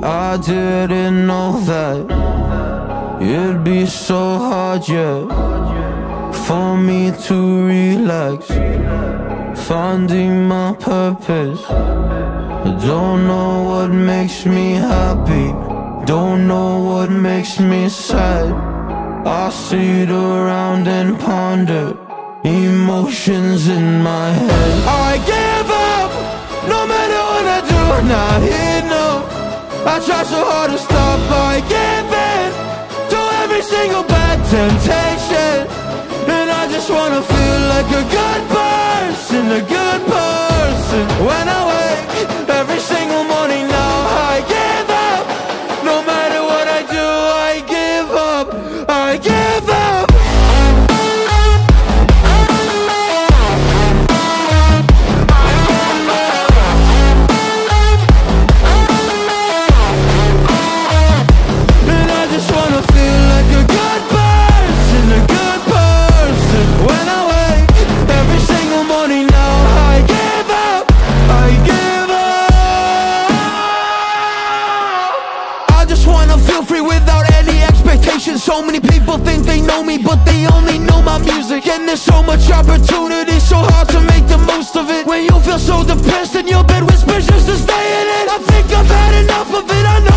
I didn't know that it'd be so hard yet for me to relax, finding my purpose. I don't know what makes me happy, don't know what makes me sad. I sit around and ponder emotions in my head. I give up, no matter what I do, not enough. I try so hard to stop, I give in To every single bad temptation. And I just wanna feel like a good person A good person. When I wake every single morning now I give music And there's so much opportunity, so hard to make the most of it. When you feel so depressed in your bed whispers just to stay in it. I think I've had enough of it, I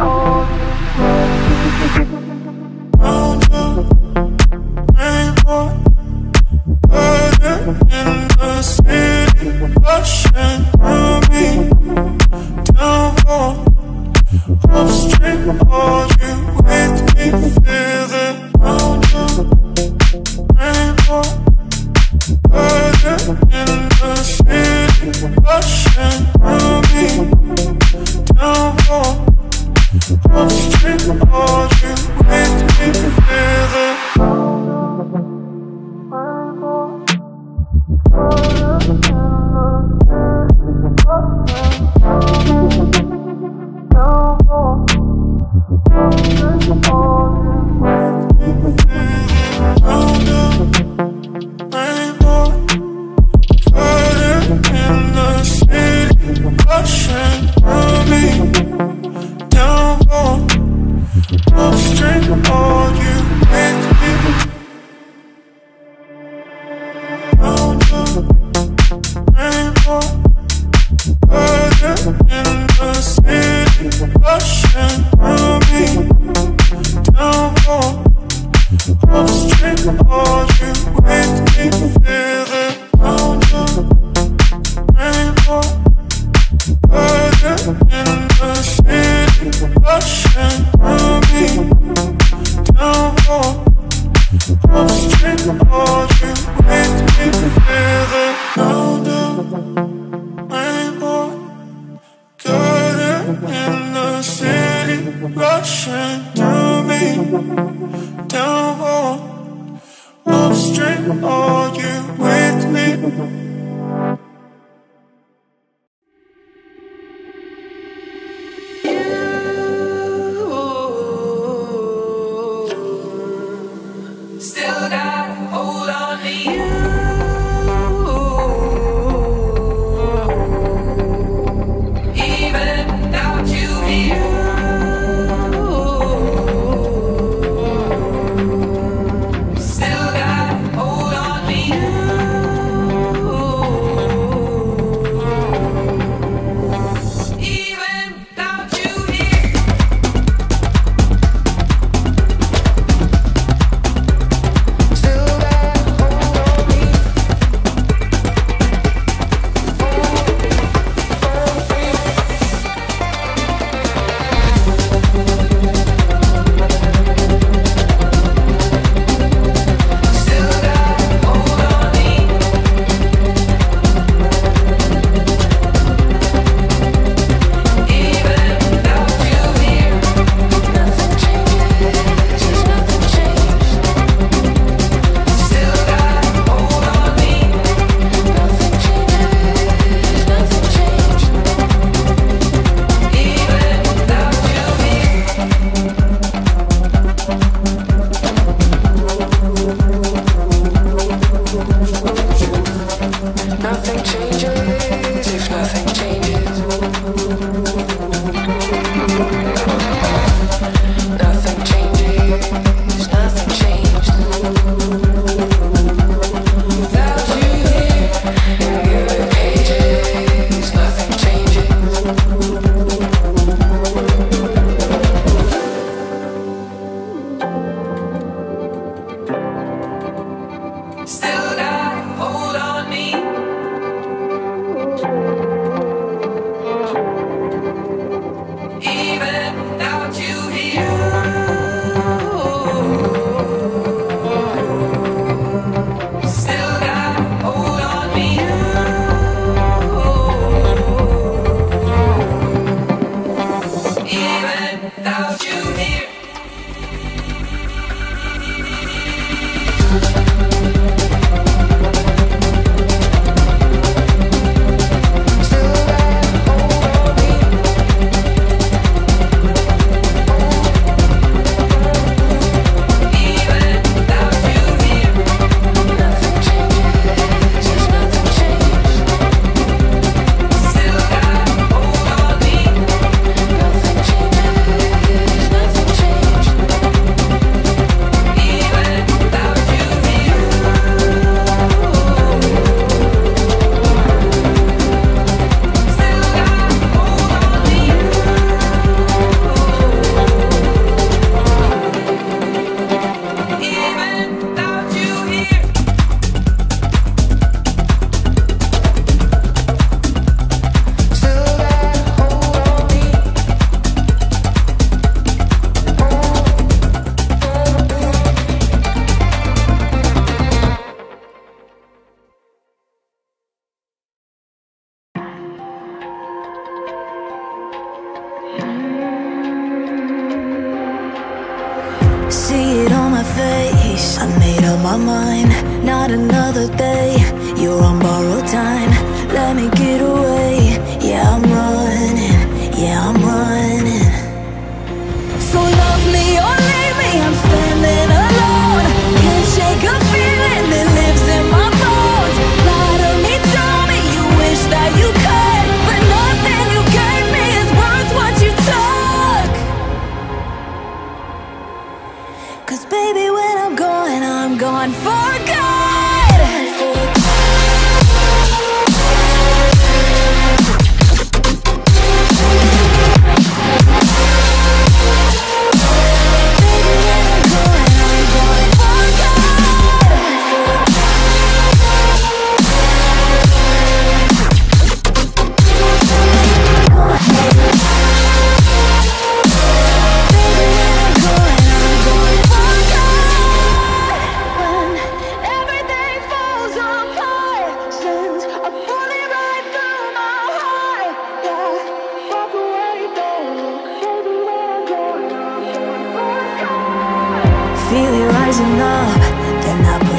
I'll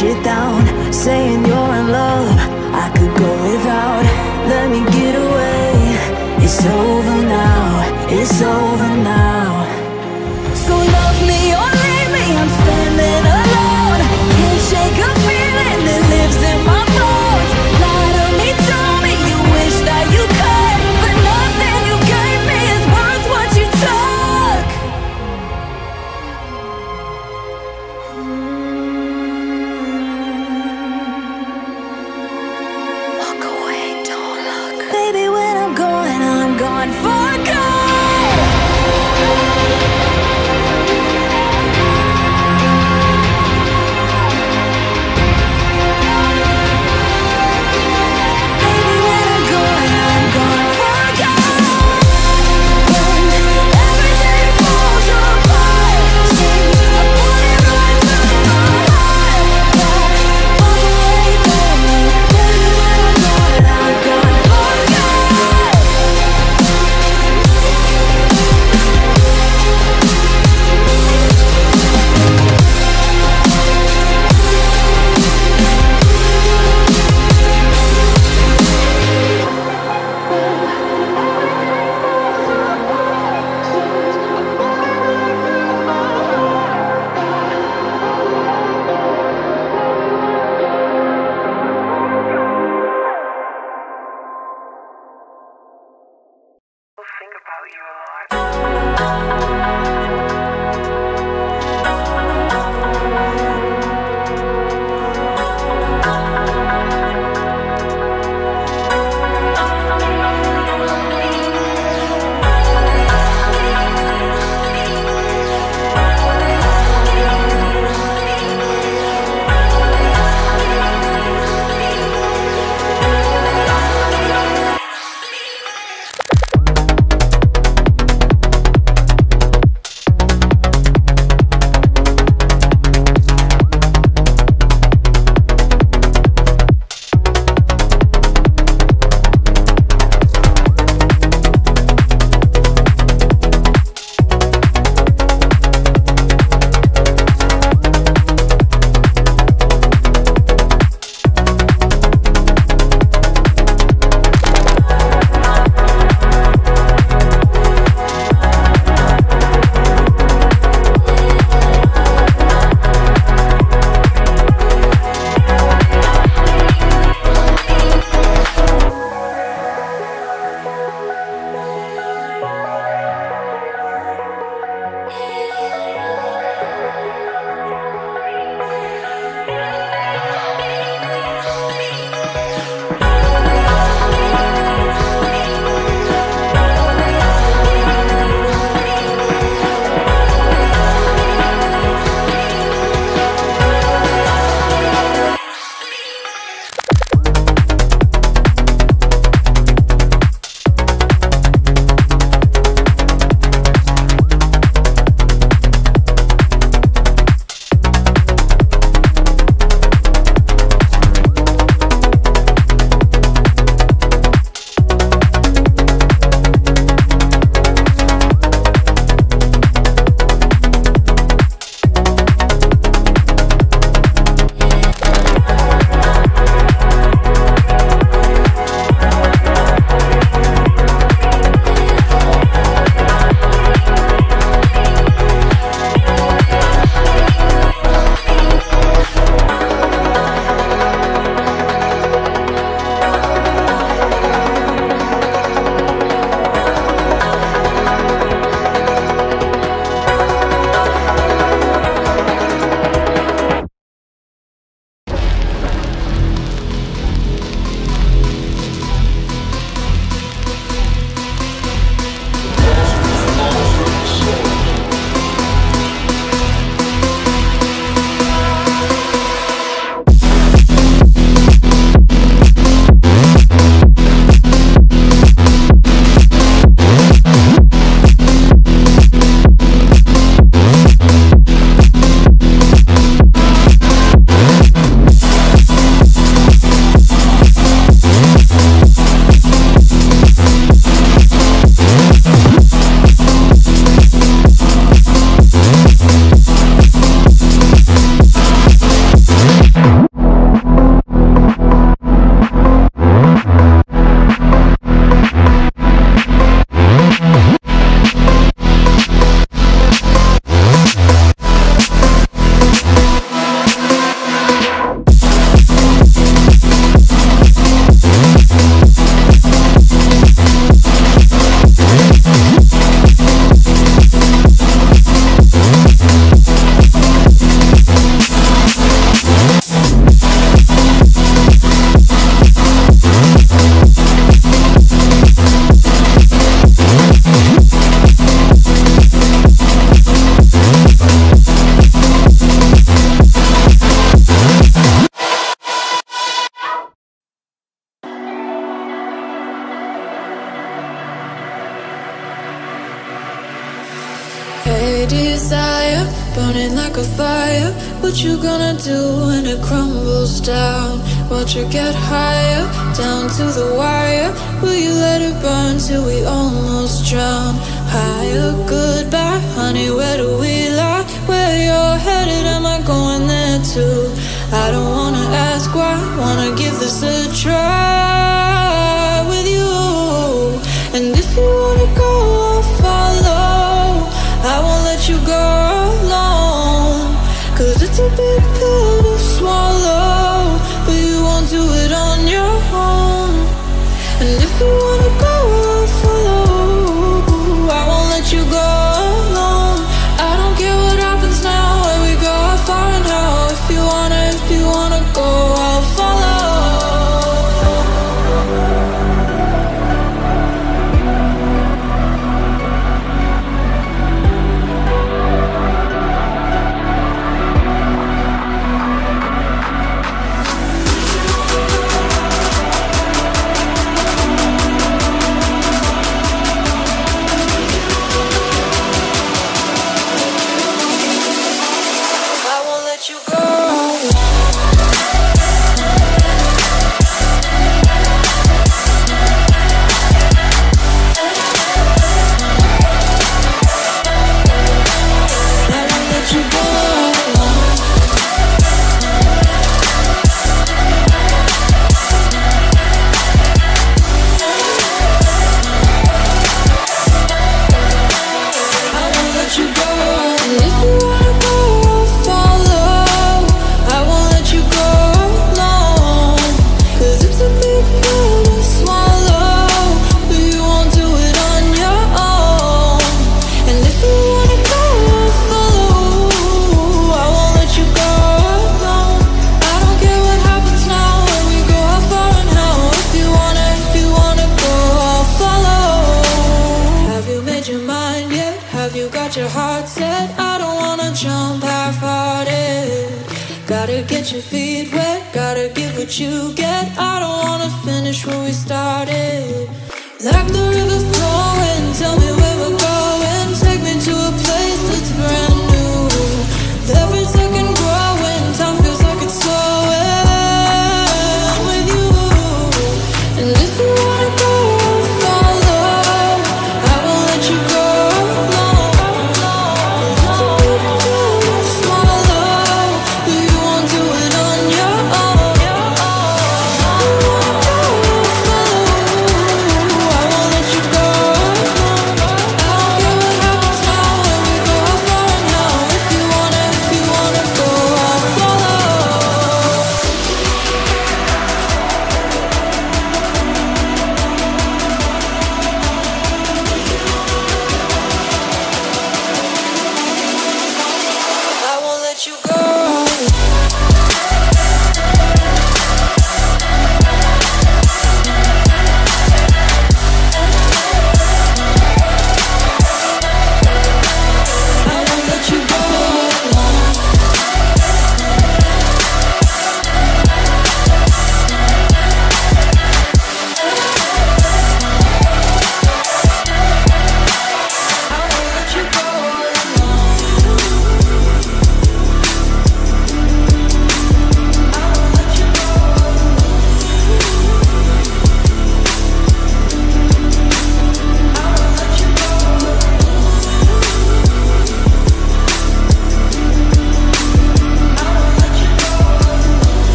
shit down Saying you're in love. I could go without. Let me get away. It's over now. It's over now.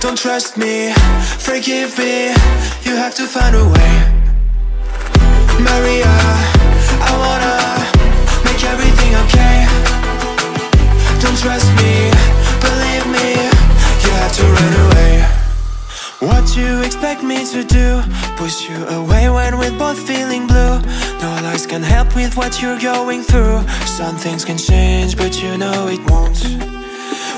Don't trust me, forgive me. You have to find a way. Maria, I wanna make everything okay. Don't trust me, believe me. You have to run away. What you expect me to do? Push you away when we're both feeling blue. No lies can help with what you're going through. Some things can change but you know it won't.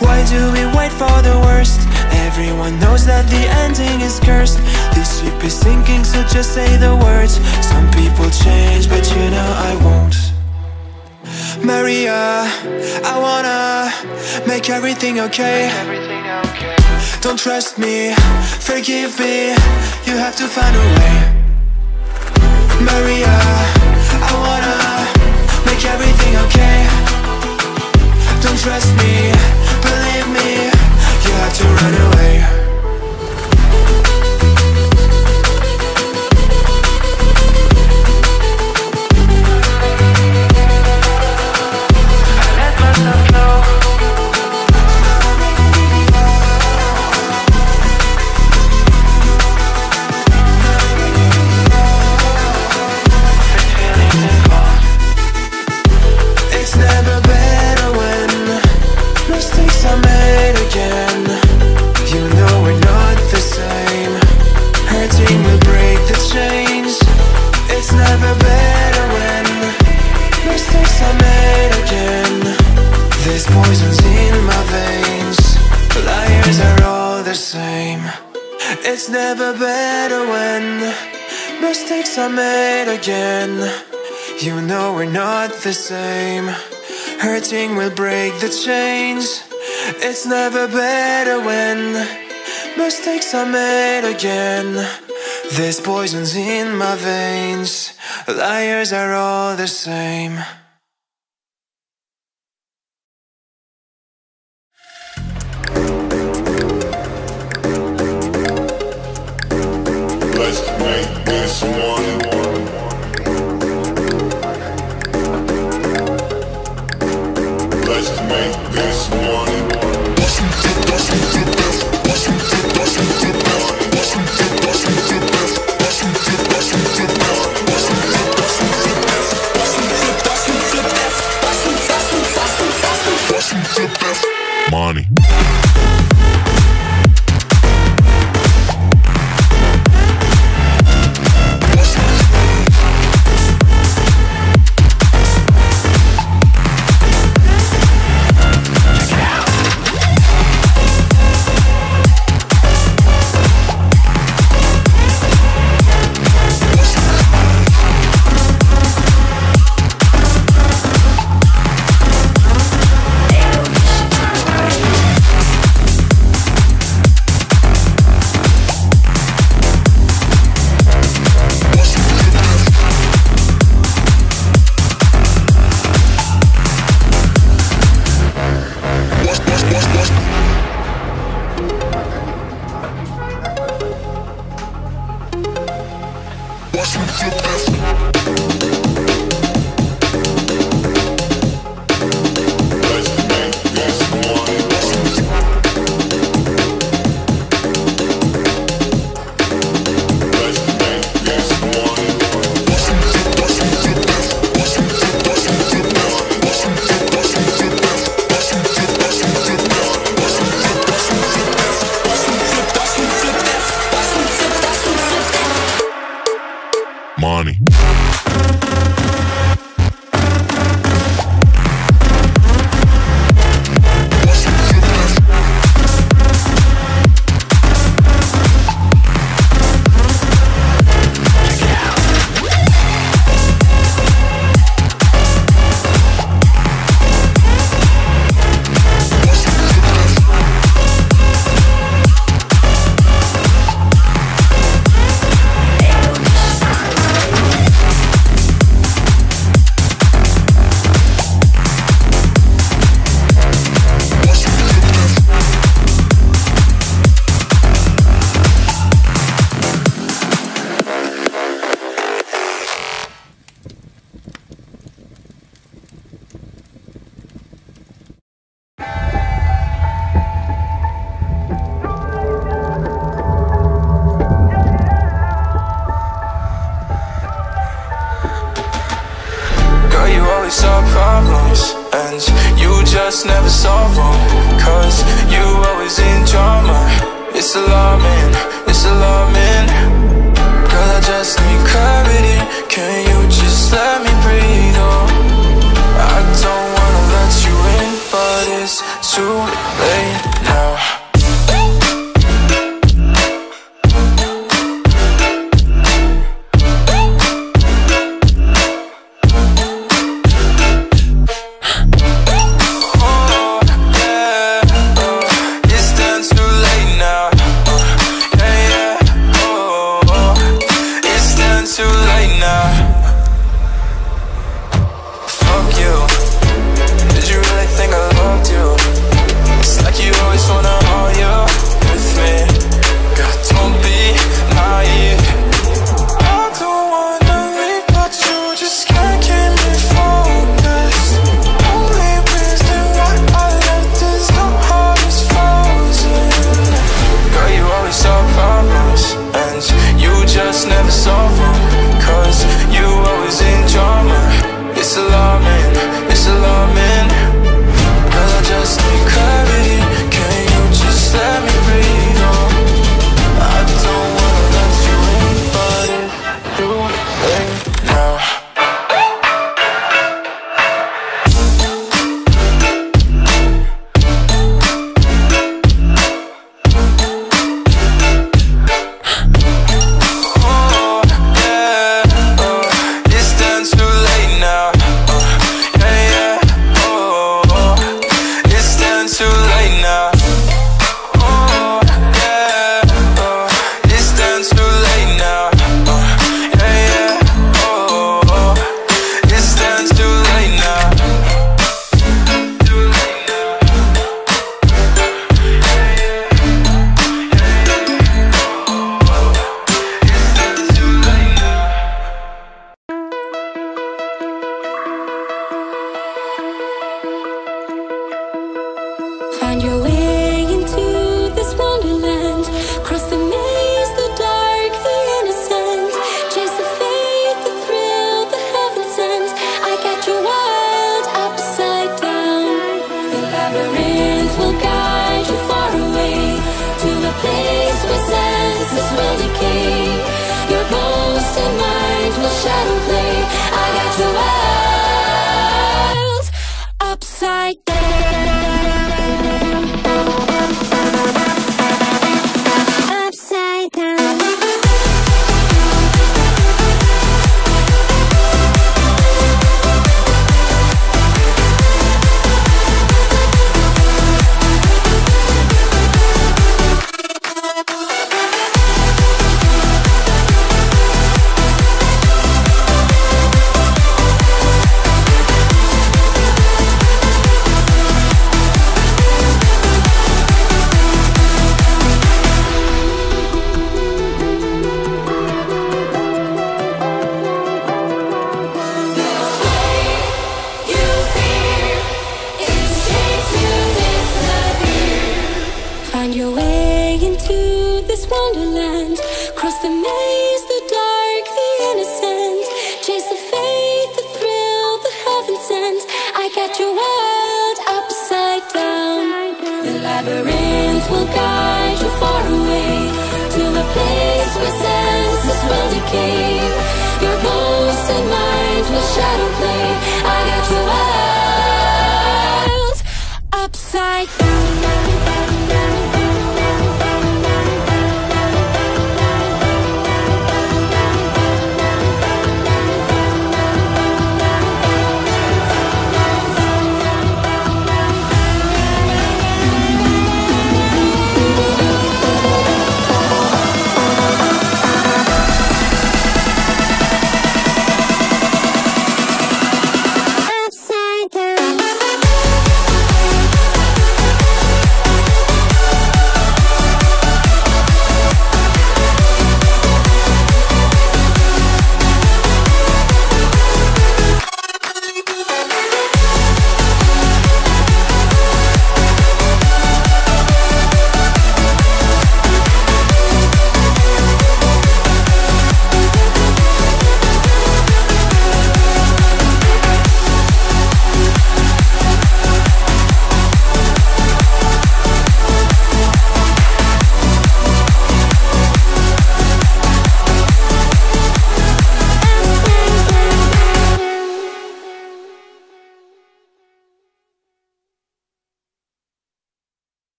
Why do we wait for the worst? Everyone knows that the ending is cursed. This ship is sinking, so just say the words. Some people change, but you know I won't. Maria, I wanna make everything okay. Don't trust me, forgive me, you have to find a way. Maria, I wanna make everything okay. Trust me, believe me, you have to run away. It's never better when mistakes are made again. You know we're not the same. Hurting will break the chains. It's never better when mistakes are made again. There's poisons in my veins. Liars are all the same. Money.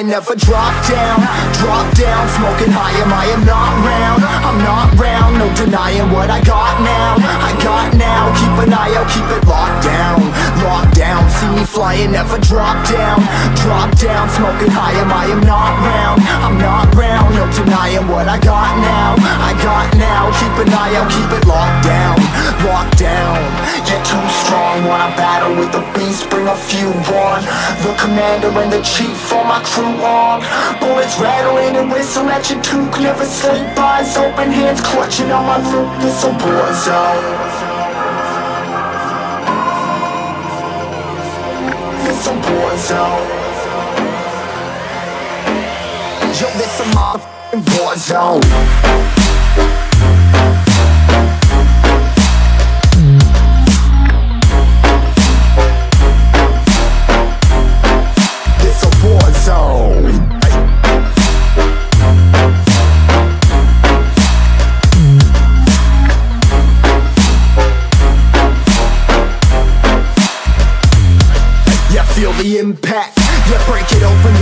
Never drop down Drop down, smoking high, am I am not round? I'm not round, no denying what I got now. I got now, keep an eye out, keep it flying, never drop down. Drop down, smoking high, am I? Am not round. I'm not round, no denying what I got now. I got now, keep an eye out, keep it locked down. Locked down, you're too strong. Wanna battle with the beast, bring a few on. The commander and the chief, for my crew on. Bullets rattling and whistle at your toque. Never sleep, eyes open, hands clutching on my loot This a war zone A war zone Yo, this a motherfucking a war zone impact. Yeah, break it open,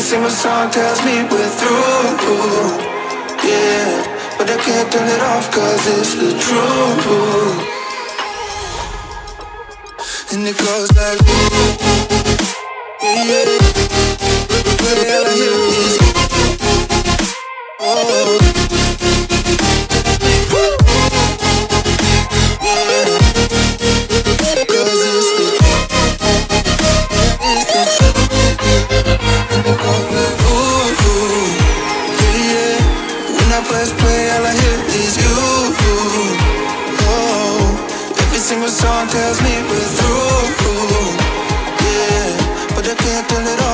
You sing my song, tells me we're through Yeah, but I can't turn it off cause it's the truth And it goes like ooh, Yeah, yeah. Where are you? Oh let's play, all I hear is you oh, Every single song tells me we're through. Yeah, but I can't turn it off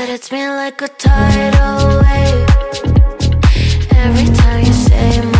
But me like a tidal wave. Every time you say my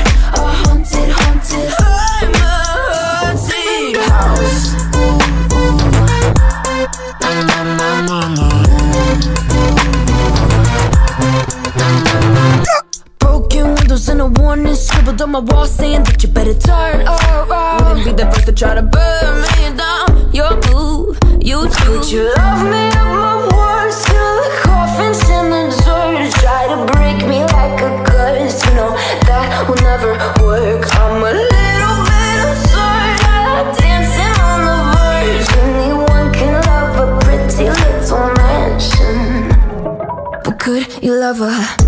on my wall saying that you better turn around. Wouldn't be the first to try to burn me down. You're you too. But you love me at my worst, till the coffins in the dirt try to break me like a curse. You know that will never work. I'm a little bit absurd. I like dancing on the verge. Anyone can love a pretty little mansion, but could you love her?